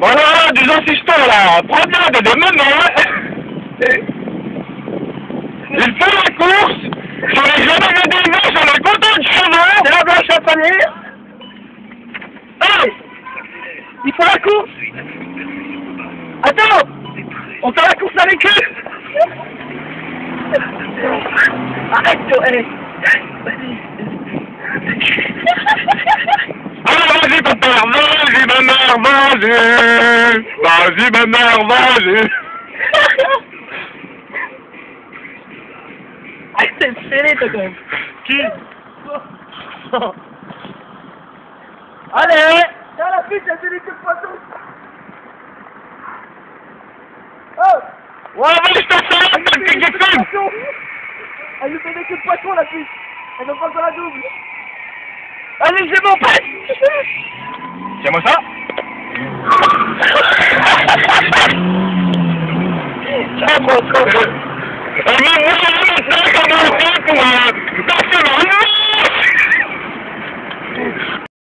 bien des assistants là, prends bien de maintenant. Il fait la course, j'en ai jamais vu des vaches, j'en ai content de chevaux. C'est la blanche à panier. Hey Il faut la course Attends On fait la course avec eux Arrête-toi, hey. Alors vas-y ma. Ah, c'est fêlé, toi, quand même. Qui? Allez! Tiens, la elle fait des queues de poisson. Oh Ouais, vas-y, je nous t'as fait le de poisson Elle nous fait des queues de poisson, la fille Elle veut pas faire la double. Allez, j'ai mon père Tiens-moi ça. Tiens, moi, ça Elle m'a dit maintenant comment on fait pour... euh,